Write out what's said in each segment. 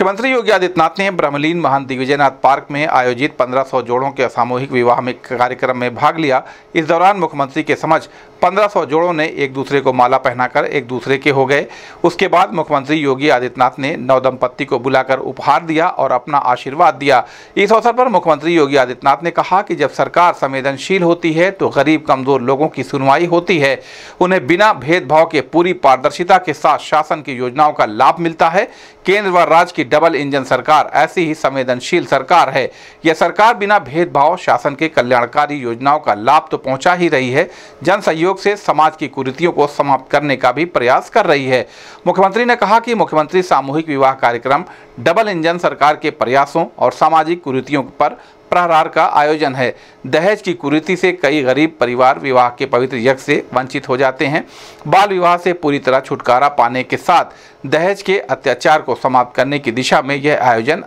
मुख्यमंत्री योगी आदित्यनाथ ने ब्रह्मलीन महंत दिग्विजयनाथ पार्क में आयोजित 1500 जोड़ों के सामूहिक विवाह में कार्यक्रम में भाग लिया। इस दौरान मुख्यमंत्री के समझ 1500 जोड़ों ने एक दूसरे को माला पहनाकर एक दूसरे के हो गए। उसके बाद मुख्यमंत्री योगी आदित्यनाथ ने नवदंपति को बुलाकर उपहार दिया और अपना आशीर्वाद दिया। इस अवसर पर मुख्यमंत्री योगी आदित्यनाथ ने कहा कि जब सरकार संवेदनशील होती है तो गरीब, कमज़ोर लोगों की सुनवाई होती है। उन्हें बिना भेदभाव के पूरी पारदर्शिता के साथ शासन की योजनाओं का लाभ मिलता है। केंद्र व राज्य की डबल इंजन सरकार, ऐसी ही संवेदनशील सरकार है। यह सरकार बिना भेदभाव शासन के कल्याणकारी योजनाओं का लाभ तो पहुँचा ही रही है। जन सहयोग से समाज की कुरीतियों को समाप्त करने का भी प्रयास कर रही है। मुख्यमंत्री ने कहा कि मुख्यमंत्री सामूहिक विवाह कार्यक्रम, डबल इंजन सरकार के प्रयासों और सामाजिक कुरीतियों पर प्रहरार का आयोजन है। दहेज की कुरीति से कई गरीब परिवार विवाह के पवित्र यज्ञ से वंचित हो जाते हैं। बाल विवाह से पूरी तरह छुटकारा पाने के साथ दहेज के अत्याचार को समाप्त करने की दिशा में यह आयोजन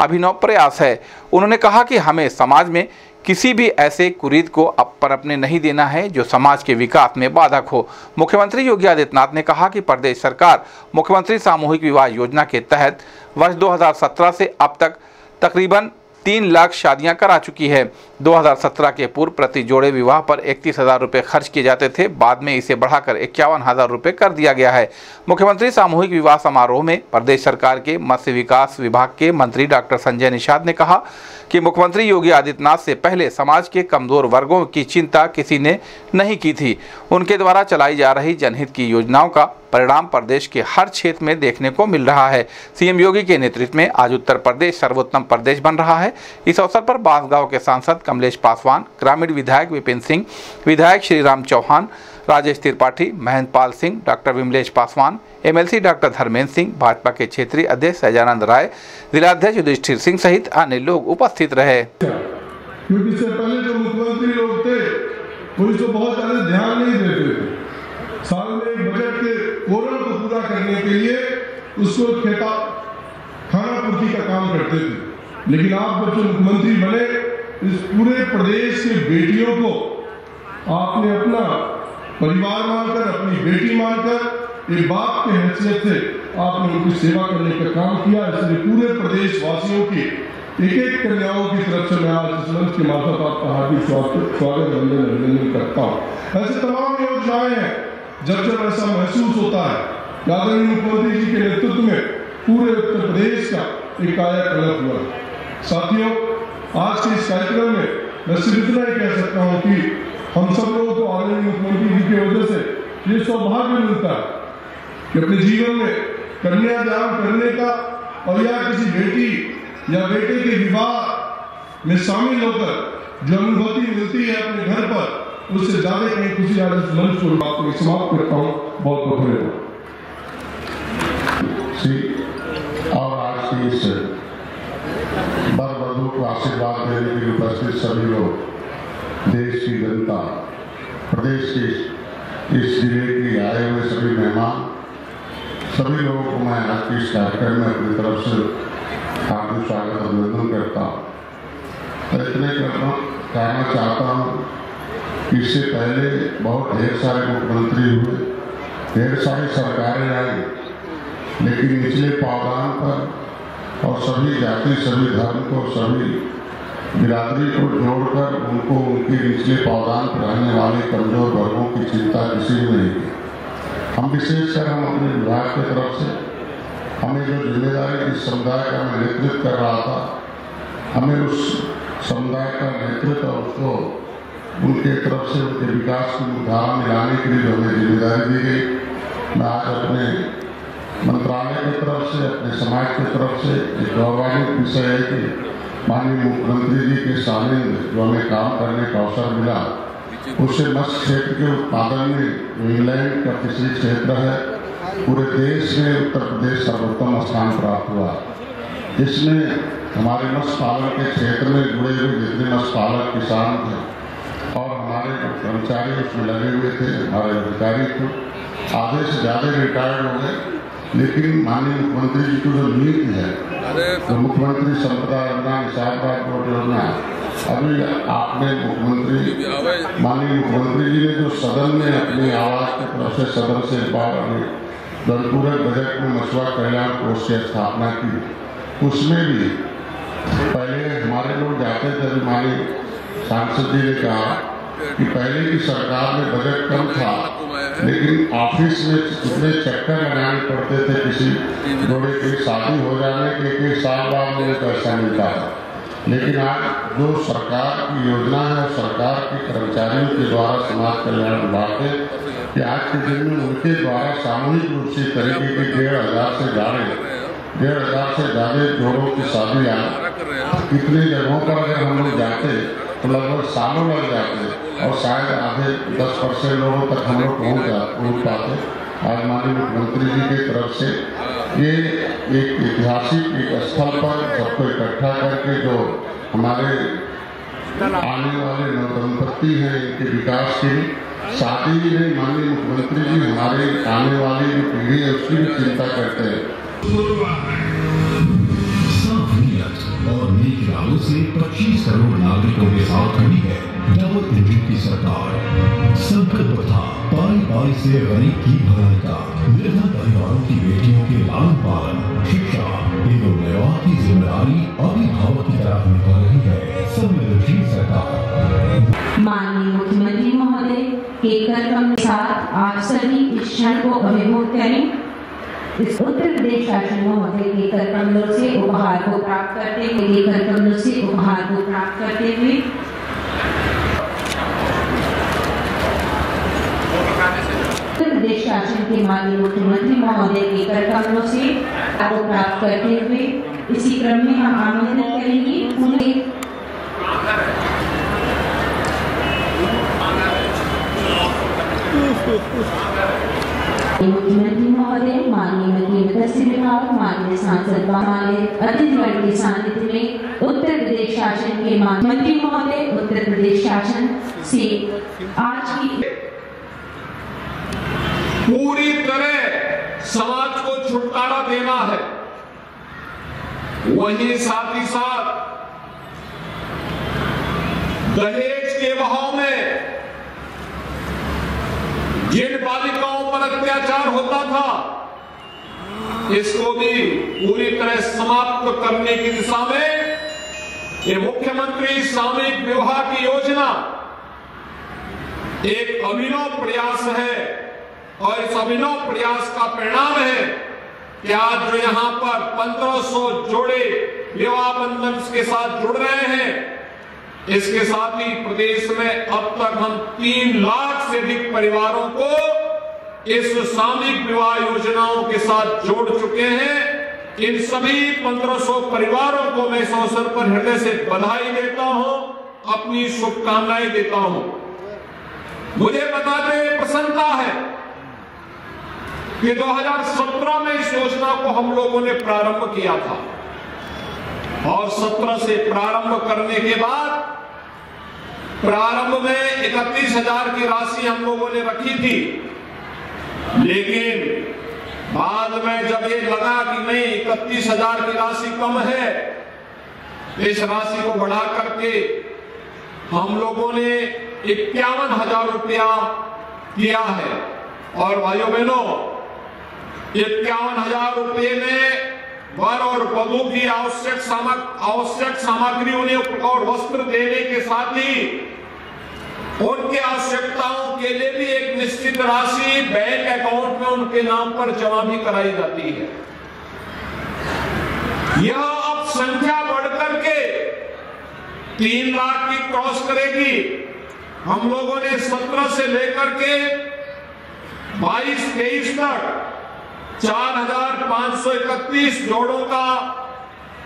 अभिनव प्रयास है। उन्होंने कहा कि हमें समाज में किसी भी ऐसे कुरीत को अप पर अपने नहीं देना है जो समाज के विकास में बाधक हो। मुख्यमंत्री योगी आदित्यनाथ ने कहा कि प्रदेश सरकार मुख्यमंत्री सामूहिक विवाह योजना के तहत वर्ष 2017 से अब तक तकरीबन तीन लाख शादियाँ करा चुकी है। 2017 के पूर्व प्रति जोड़े विवाह पर इकतीस हज़ार रुपये खर्च किए जाते थे। बाद में इसे बढ़ाकर इक्यावन हज़ार रुपये कर दिया गया है। मुख्यमंत्री सामूहिक विवाह समारोह में प्रदेश सरकार के मत्स्य विकास विभाग के मंत्री डॉक्टर संजय निषाद ने कहा कि मुख्यमंत्री योगी आदित्यनाथ से पहले समाज के कमज़ोर वर्गों की चिंता किसी ने नहीं की थी। उनके द्वारा चलाई जा रही जनहित की योजनाओं का परिणाम प्रदेश के हर क्षेत्र में देखने को मिल रहा है। सीएम योगी के नेतृत्व में आज उत्तर प्रदेश सर्वोत्तम प्रदेश बन रहा है। इस अवसर पर बांसगांव के सांसद कमलेश पासवान, ग्रामीण विधायक विपिन सिंह, विधायक Shriram Chauhan Rajesh Tripathi Mahendra Pal Singh, doctor Vimlesh Paswan, MLC doctor Dharmendra Singh, Bhajpa के क्षेत्रीय अध्यक्ष सहजानंद राय, जिलाध्यक्ष युधिष्ठिर सिंह सहित अन्य लोग उपस्थित रहे। क्योंकि इससे पहले जो मुख्यमंत्री लोग थे इसको बहुत ज़्यादा ध्यान नहीं देते थे। साल में बजट के कोरल को पूरा करने के लिए उसको खेता, खाना पूर्ति का काम करते थे। लेकिन आप जब से मुख्यमंत्री बने, इस पूरे प्रदेश के बेटियों को आपने अपना परिवार मानकर, अपनी बेटी मानकर एक बाप के हैसियत से आपने उनकी सेवा करने का काम किया। इसलिए पूरे प्रदेश वासियों की एक एक कन्याओं की तरफ़ से मैं आज इस मंच के मार्फत आपका हार्दिक स्वागत स्वागत वंदन अभिनंदन करता हूँ। ऐसे तमाम योजनाएँ हैं, जब जब ऐसा महसूस होता है आदरणीय मुख्यमंत्री जी के नेतृत्व में पूरे उत्तर प्रदेश का एक कायाकल्प हुआ। साथियों, आज के इस कार्यक्रम में मैं सिर्फ़ इतना ही कह सकता हूँ कि हम सब लोगों को आदरणीय मुख्यमंत्री जी की वजह से ये सौभाग्य मिलता है कि अपने जीवन में कन्यादान करने का और या किसी बेटी या बेटे के विवाह में शामिल होकर जो अनुभूति मिलती है अपने घर पर, उससे ज़्यादा कहीं खुशी आज इस मंच को बात को समाप्त करता हूँ। बहुत बहुत धन्यवाद। और आज की इस बर बधु को आशीर्वाद देने के लिए उपस्थित सभी लोग देश की जनता, प्रदेश की इस ज़िले की आए हुए सभी मेहमान, सभी लोगों को मैं आज के इस कार्यक्रम में अपनी तरफ़ से हार्दिक स्वागत अभिनंदन करता हूँ। इतने करना कहना चाहता हूँ कि इससे पहले बहुत ढेर सारे मुख्यमंत्री हुए, ढेर सारी सरकारें आई, लेकिन निचले पावदान पर और सभी जाति, सभी धर्म को, सभी बिरादरी को जोड़कर उनको उनके निचले पावदान पर रहने वाले कमज़ोर वर्गों की चिंता किसी ने नहीं की हम विशेषकर हम अपने विभाग की तरफ़ से, हमें जो ज़िम्मेदारी इस समुदाय का मैं नेतृत्व कर रहा था, हमें उस समुदाय का नेतृत्व और उसको उनके तरफ़ से उनके विकास की धारा में लाने के लिए जो हमें ज़िम्मेदारी दी गई, मैं आज अपने मंत्रालय की तरफ़ से, अपने समाज की तरफ़ से एक गौरवान्वित विषय है कि माननीय मुख्यमंत्री जी के सानिध्य जो हमें काम करने का अवसर मिला, उससे मत्स्य क्षेत्र के उत्पादन में इंग्लैंड का कृषि क्षेत्र है, पूरे देश में उत्तर प्रदेश सर्वोत्तम स्थान प्राप्त हुआ। इसमें हमारे मत्स्य पालन के क्षेत्र में जुड़े हुए जितने मत्स्य पालक किसान थे, और हमारे कर्मचारी उसमें लगे हुए थे, हमारे अधिकारी थे, आधे से ज़्यादा रिटायर्ड हो गए। लेकिन माननीय मुख्यमंत्री जी की जो नीति है। तो मुख्यमंत्री संपदा योजना योजना। अभी आपने मुख्यमंत्री माननीय मुख्यमंत्री जी ने जो सदन में अपनी आवाज़ की तरफ़ से सदन से बाहर अभी पूरे बजट में मछुआ कल्याण कोष की स्थापना की उसमें भी पहले हमारे लोग जाते थे हमारे सांसद जी ने कहा कि पहले की सरकार में बजट कम था। लेकिन ऑफ़िस में इतने चक्कर लगाने पड़ते थे किसी जोड़े की शादी हो जाने के एक साल बाद उन्हें पैसा मिलता है लेकिन आज जो सरकार की योजना है, सरकार के कर्मचारियों के द्वारा समाज कल्याण विभाग के कि आज के दिन में उनके द्वारा सामूहिक रूप से तरीके के डेढ़ हज़ार से ज़्यादा, डेढ़ हज़ार से ज़्यादा जोड़ों की शादियाँ कितने जगहों पर अगर हम लोग जाते तो लगभग सालों लग जाते। और शायद आधे दस परसेंट लोगों तक हम लोग पहुँच जा पहुँच पाते। आज माननीय मुख्यमंत्री जी की तरफ़ से ये एक ऐतिहासिक एक स्थल पर सबको इकट्ठा करके जो हमारे आने वाले नवदंपति हैं, इनके विकास के लिए शादी ही नहीं माननीय मुख्यमंत्री जी हमारे आने वाली जो पीढ़ी है, उसकी भी चिंता करते हैं। इरादों से 25 करोड़ नागरिकों के साथ खड़ी है डबल इंजन की सरकार। संकल्प था पारी पारी से गरीब की भलाई का निर्धन परिवारों की बेटियों के लालन पालन, शिक्षा एवं विवाह की ज़िम्मेदारी अभिभावक की तरह निभा रही है। संवेदनशील सरकार। माननीय मुख्यमंत्री महोदय के साथ आप सभी इस क्षण को अभिभूत करें। इस उत्तर प्रदेश शासन महोदय के कर से उपहार को प्राप्त करते हुए कर कमलों से उपहार को प्राप्त करते हुए। प्रदेश शासन के माननीय मुख्यमंत्री महोदय के कर कमलों से को प्राप्त करते हुए, इसी क्रम में हम आमंत्रित करेंगे। उन्हें मुख्यमंत्री महोदय माननीय मंत्री विभाग माननीय सांसद माननीय अतिथिगण के सानिध्य में उत्तर प्रदेश शासन के मंत्री महोदय, उत्तर प्रदेश शासन से आज की पूरी तरह समाज को छुटकारा देना है। वहीं साथ ही साथ दहेज के बहाव में जिन बालिकाओं पर अत्याचार होता था। इसको भी पूरी तरह समाप्त करने की दिशा में ये मुख्यमंत्री सामूहिक विवाह की योजना एक अभिनव प्रयास है और इस अभिनव प्रयास का परिणाम है कि आज जो यहाँ पर 1500 जोड़े विवाह बंधन के साथ जुड़ रहे हैं, इसके साथ ही प्रदेश में अब तक हम तीन लाख से अधिक परिवारों को इस सामूहिक विवाह योजनाओं के साथ जोड़ चुके हैं। इन सभी 1500 परिवारों को मैं इस अवसर पर हृदय से बधाई देता हूँ, अपनी शुभकामनाएँ देता हूँ। मुझे बताते हुए प्रसन्नता है कि 2017 में इस योजना को हम लोगों ने प्रारंभ किया था। और 17 से प्रारंभ करने के बाद प्रारंभ में इकतीस हज़ार की राशि हम लोगों ने रखी थी। लेकिन बाद में जब ये लगा कि नहीं, इकतीस हज़ार की राशि कम है, इस राशि को बढ़ा करके हम लोगों ने इक्यावन हज़ार रुपया किया है। और भाइयों बहनों, इक्यावन हज़ार रुपये में वर और वधु की आवश्यक आवश्यक सामग्री उन्हें और वस्त्र देने के साथ ही उनकी आवश्यकताओं के लिए भी एक निश्चित राशि बैंक अकाउंट में उनके नाम पर जमा भी कराई जाती है। यह अब संख्या बढ़कर के तीन लाख की क्रॉस करेगी। हम लोगों ने सत्रह से लेकर के बाईस, तेईस तक चार हज़ार पाँच सौ इकतीस जोड़ों का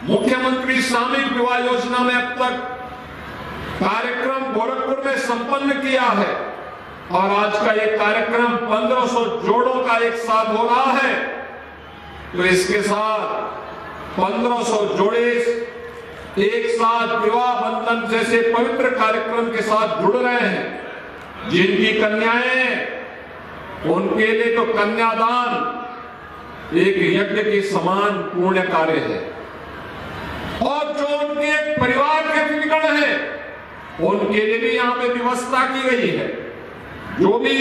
मुख्यमंत्री सामूहिक विवाह योजना में अब तक कार्यक्रम गोरखपुर में संपन्न किया है और आज का ये कार्यक्रम 1500 जोड़ों का एक साथ हो रहा है। तो इसके साथ 1500 जोड़े एक साथ विवाह बंधन जैसे पवित्र कार्यक्रम के साथ जुड़ रहे हैं। जिनकी कन्याएँ, उनके लिए तो कन्यादान एक यज्ञ के समान पुण्य कार्य है। और जो उनके एक परिवार के विकर्ण है उनके लिए भी यहाँ पे व्यवस्था की गई है। जो भी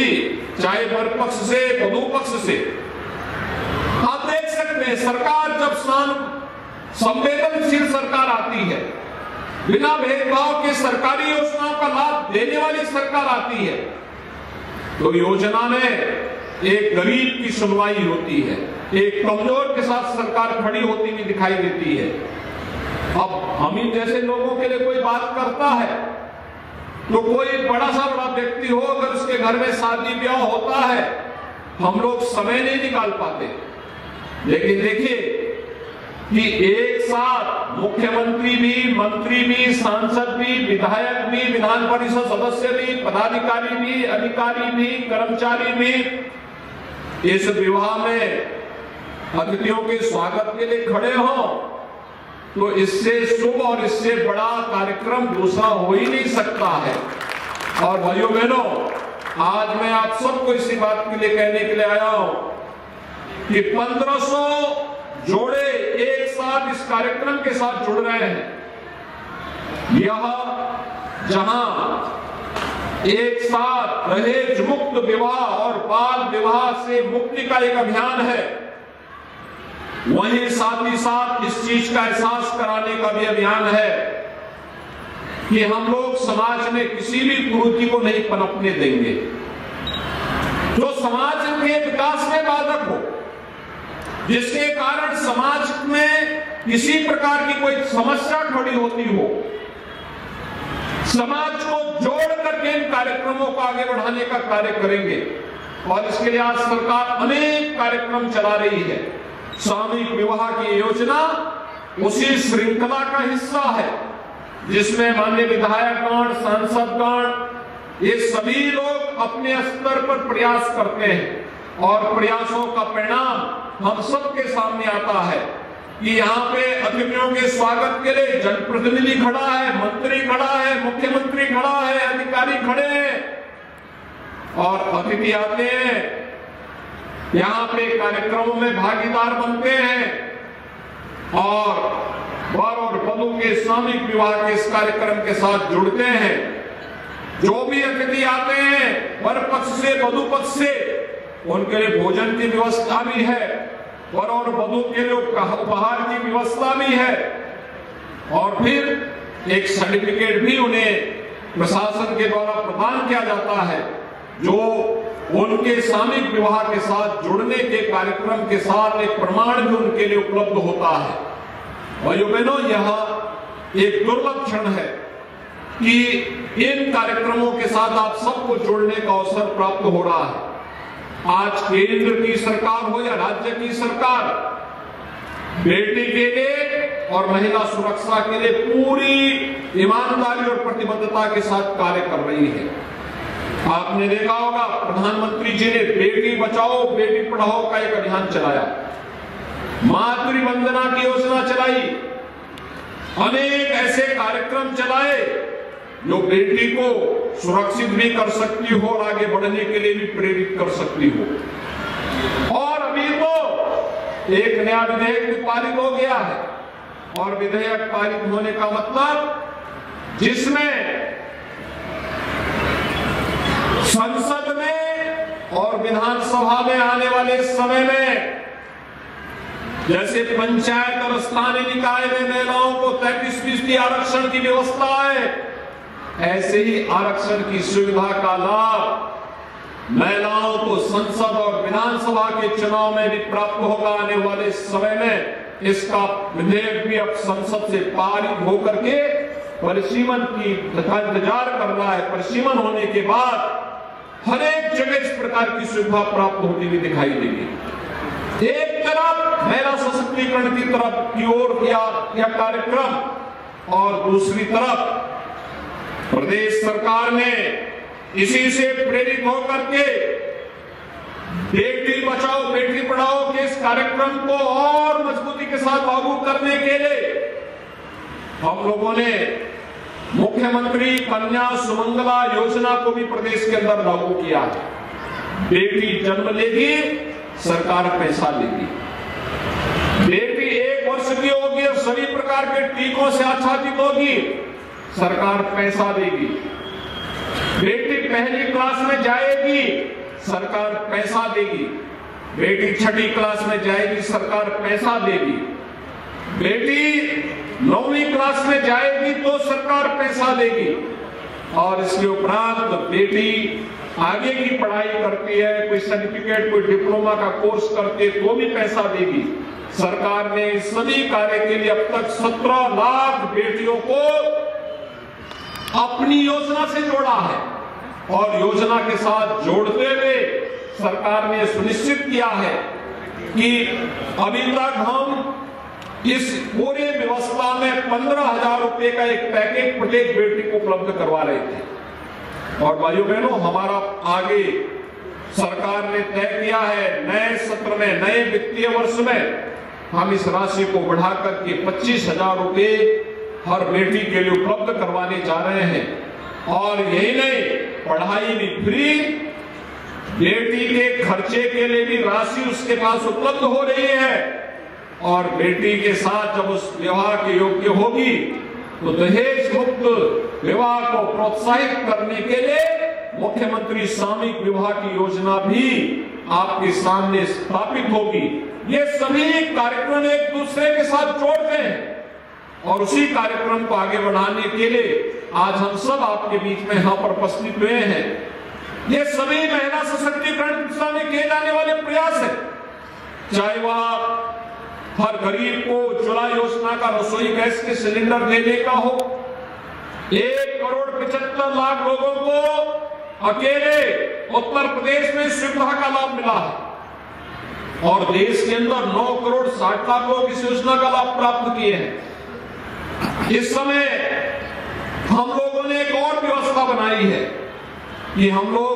चाहे वर पक्ष से वधु पक्ष से। आप देख सकते हैं, सरकार जब स्नान संवेदनशील सरकार आती है, बिना भेदभाव के सरकारी योजनाओं का लाभ देने वाली सरकार आती है तो योजना में एक गरीब की सुनवाई होती है। एक कमज़ोर के साथ सरकार खड़ी होती हुई दिखाई देती है। अब हम ही जैसे लोगों के लिए कोई बात करता है तो कोई बड़ा सा बड़ा व्यक्ति हो, अगर उसके घर में शादी ब्याह होता है, हम लोग समय नहीं निकाल पाते। लेकिन देखिए कि एक साथ मुख्यमंत्री भी, मंत्री भी, सांसद भी, विधायक भी, विधान परिषद सदस्य भी, पदाधिकारी भी, अधिकारी भी, कर्मचारी भी, इस विवाह में अतिथियों के स्वागत के लिए खड़े हो। तो इससे शुभ और इससे बड़ा कार्यक्रम दूसरा हो ही नहीं सकता है। और भाइयों बहनों, आज मैं आप सबको इसी बात के लिए कहने के लिए आया हूँ कि 1500 जोड़े एक साथ इस कार्यक्रम के साथ जुड़ रहे हैं। यह जहाँ एक साथ दहेज मुक्त विवाह और बाल विवाह से मुक्ति का एक अभियान है वहीं साथ ही साथ इस चीज़ का एहसास कराने का भी अभियान है कि हम लोग समाज में किसी भी कुरुति को नहीं पनपने देंगे। जो समाज के विकास में बाधक हो, जिसके कारण समाज में किसी प्रकार की कोई समस्या खड़ी होती हो, समाज को जोड़ करके इन कार्यक्रमों को आगे बढ़ाने का कार्य करेंगे। और इसके लिए आज सरकार अनेक कार्यक्रम चला रही है। सामूहिक विवाह की योजना उसी श्रृंखला का हिस्सा है, जिसमें मान्य विधायकगण सांसदगण ये सभी लोग अपने स्तर पर प्रयास करते हैं और प्रयासों का परिणाम हम सबके सामने आता है कि यहाँ पे अतिथियों के स्वागत के लिए जनप्रतिनिधि खड़ा है, मंत्री खड़ा है, मुख्यमंत्री खड़ा है, अधिकारी खड़े हैं और अतिथि आते हैं। यहाँ पे कार्यक्रमों में भागीदार बनते हैं और वर और वधु के सामूहिक विवाह के इस कार्यक्रम के साथ जुड़ते हैं। जो भी अतिथि आते हैं वर पक्ष से वधु पक्ष से, उनके लिए भोजन की व्यवस्था भी है। वर और वधु के लिए उपहार की व्यवस्था भी है। और फिर एक सर्टिफिकेट भी उन्हें प्रशासन के द्वारा प्रदान किया जाता है, जो उनके सामूहिक विवाह के साथ जुड़ने के कार्यक्रम के साथ एक प्रमाण भी उनके लिए उपलब्ध होता है। भाइयों बहनों, यह एक दुर्लभ क्षण है कि इन कार्यक्रमों के साथ आप सबको जोड़ने का अवसर प्राप्त हो रहा है। आज केंद्र की सरकार हो या राज्य की सरकार, बेटी के लिए और महिला सुरक्षा के लिए पूरी ईमानदारी और प्रतिबद्धता के साथ कार्य कर रही है। आपने देखा होगा, प्रधानमंत्री जी ने बेटी बचाओ, बेटी पढ़ाओ का एक अभियान चलाया। मातृ वंदना की योजना चलाई। अनेक ऐसे कार्यक्रम चलाए जो बेटी को सुरक्षित भी कर सकती हो और आगे बढ़ने के लिए भी प्रेरित कर सकती हो। और अभी तो एक नया विधेयक भी पारित हो गया है और विधेयक पारित होने का मतलब जिसमें संसद में और विधानसभा में आने वाले समय में, जैसे पंचायत और स्थानीय निकाय में महिलाओं को तैतीस फ़ीसदी आरक्षण की व्यवस्था है, ऐसे ही आरक्षण की सुविधा का लाभ महिलाओं को संसद और विधानसभा के चुनाव में भी प्राप्त होगा आने वाले समय में। इसका विधेयक भी अब संसद से पारित होकर के परिसीमन की तथा इंतज़ार कर रहा है। परिसीमन होने के बाद हर एक जगह इस प्रकार की सुविधा प्राप्त होती हुई दिखाई देगी एक तरफ़ महिला सशक्तिकरण की तरफ़ की ओर किया यह कार्यक्रम और दूसरी तरफ़ प्रदेश सरकार ने इसी से प्रेरित होकर के बेटी बचाओ, बेटी पढ़ाओ के इस कार्यक्रम को और मजबूती के साथ लागू करने के लिए हम लोगों ने मुख्यमंत्री कन्या सुमंगला योजना को भी प्रदेश के अंदर लागू किया। है बेटी जन्म लेगी, सरकार पैसा लेगी। बेटी एक वर्ष की होगी और सभी प्रकार के टीकों से आच्छादित होगी, सरकार पैसा देगी। बेटी पहली क्लास में जाएगी, सरकार पैसा देगी। बेटी छठी क्लास में जाएगी, सरकार पैसा देगी। बेटी नौवीं क्लास में जाएगी तो सरकार पैसा देगी। और इसके उपरांत बेटी आगे की पढ़ाई करती है, कोई सर्टिफिकेट कोई डिप्लोमा का कोर्स करती है तो भी पैसा देगी। सरकार ने सभी कार्य के लिए अब तक 17 लाख बेटियों को अपनी योजना से जोड़ा है। और योजना के साथ जोड़ते हुए सरकार ने सुनिश्चित किया है कि अभी तक हम इस पूरे व्यवस्था में पंद्रह हज़ार रुपए का एक पैकेज प्रत्येक बेटी को उपलब्ध करवा रहे थे। और भाइयों बहनों हमारा आगे सरकार ने तय किया है, नए सत्र में, नए वित्तीय वर्ष में हम इस राशि को बढ़ाकर के पच्चीस हज़ार रुपए हर बेटी के लिए उपलब्ध करवाने जा रहे हैं। और यही नहीं, पढ़ाई भी फ्री, बेटी के खर्चे के लिए भी राशि उसके पास उपलब्ध हो रही है। और बेटी के साथ जब उस विवाह के योग्य होगी तो दहेज मुक्त विवाह को प्रोत्साहित करने के लिए मुख्यमंत्री सामूहिक विवाह की योजना भी आपके सामने स्थापित होगी। ये सभी कार्यक्रम एक दूसरे के साथ जोड़ते हैं और उसी कार्यक्रम को आगे बढ़ाने के लिए आज हम सब आपके बीच में यहाँ पर उपस्थित हुए हैं। ये सभी महिला सशक्तिकरण दिशा में किए जाने वाले प्रयास है। चाहे वह हर गरीब को उज्ज्वला योजना का रसोई गैस के सिलेंडर देने का हो। एक करोड़ पचहत्तर लाख लोगों को अकेले उत्तर प्रदेश में सुविधा का लाभ मिला है। और देश के अंदर 9 करोड़ साठ लाख लोग इस योजना का लाभ प्राप्त किए हैं। इस समय हम लोगों ने एक और व्यवस्था बनाई है कि हम लोग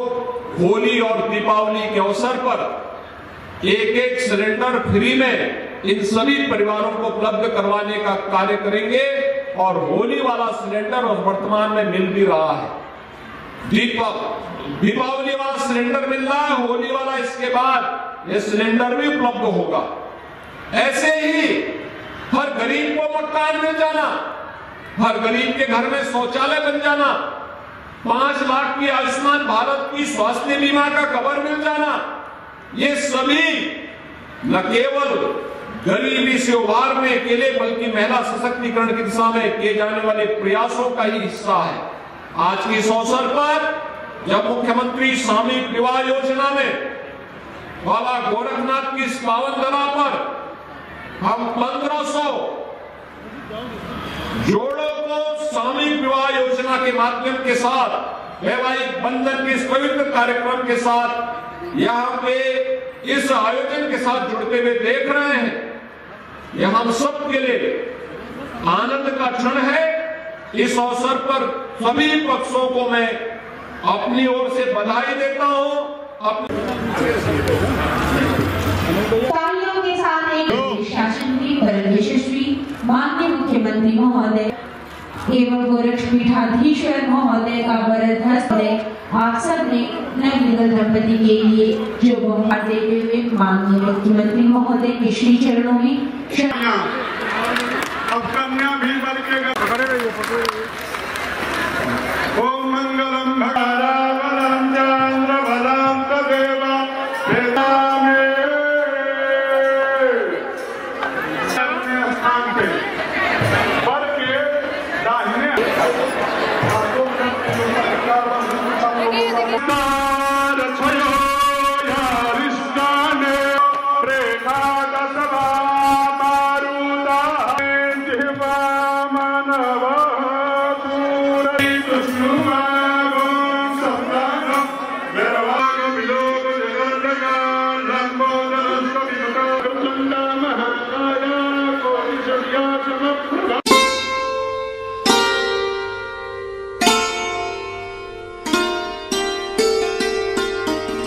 होली और दीपावली के अवसर पर एक एक सिलेंडर फ्री में इन सभी परिवारों को उपलब्ध करवाने का कार्य करेंगे और होली वाला सिलेंडर और वर्तमान में मिल भी रहा है। दीपावली वाला सिलेंडर मिल रहा है, होली वाला इसके बाद ये सिलेंडर भी उपलब्ध होगा। ऐसे ही हर गरीब को मकान मिल जाना, हर गरीब के घर में शौचालय बन जाना, पाँच लाख की आयुष्मान भारत की स्वास्थ्य बीमा का कवर मिल जाना, ये सभी न केवल गरीबी से उभारने के लिए, बल्कि महिला सशक्तिकरण की दिशा में किए जाने वाले प्रयासों का ही हिस्सा है। आज के इस अवसर पर जब मुख्यमंत्री सामूहिक विवाह योजना में बाबा गोरखनाथ की इस पावन धरा पर हम 1500 जोड़ों को सामूहिक विवाह योजना के माध्यम के साथ, वैवाहिक बंधन के इस पवित्र कार्यक्रम के साथ, यहाँ पे इस आयोजन के साथ जुड़ते हुए देख रहे हैं। यह हम सब के लिए आनंद का क्षण है। इस अवसर पर सभी पक्षों को मैं अपनी ओर से बधाई देता हूँ। तालियों के साथ एक शासन की परम यशस्वी माननीय मुख्यमंत्री महोदय एवं गोरक्ष पीठाधीश्वर महोदय का वरद हस्त आप सबने नवयुगल दंपति के लिए जो बहुत देते हुए माननीय मुख्यमंत्री महोदय के श्री चरणों में अब कन्या भी बल के पकड़े रहिए पकड़े रहिए ओम मंगलम भगवान। Vamos.